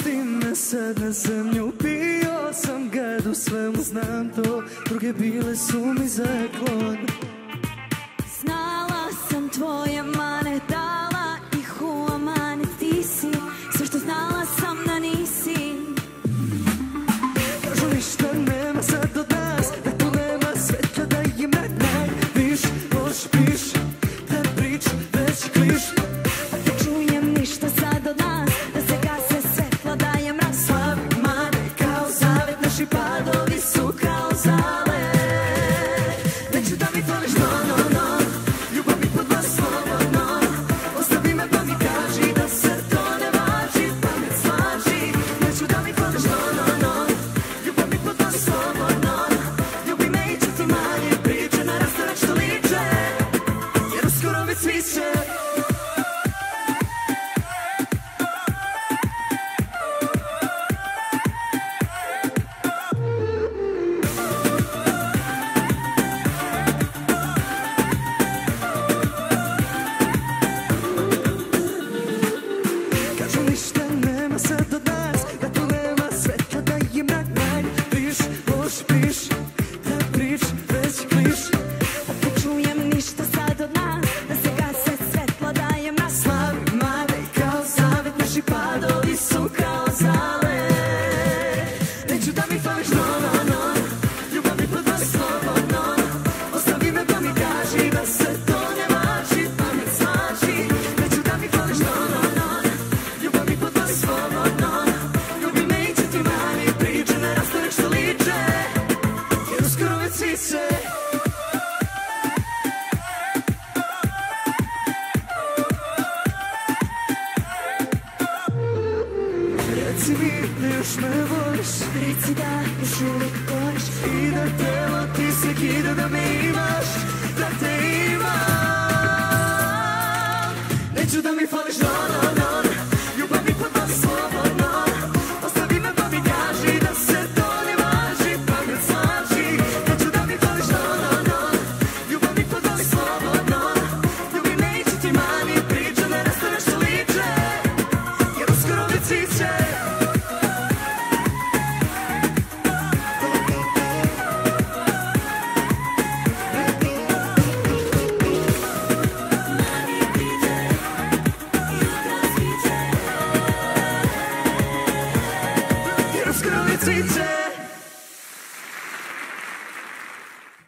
istine da sam ljubio sam ga do svemu znam to. Druge bile su mi zaklon. 다시 봐 Лиш ме върш. Пред сега лиш уликош И ти да ме имаш. Да те имаш. teacher.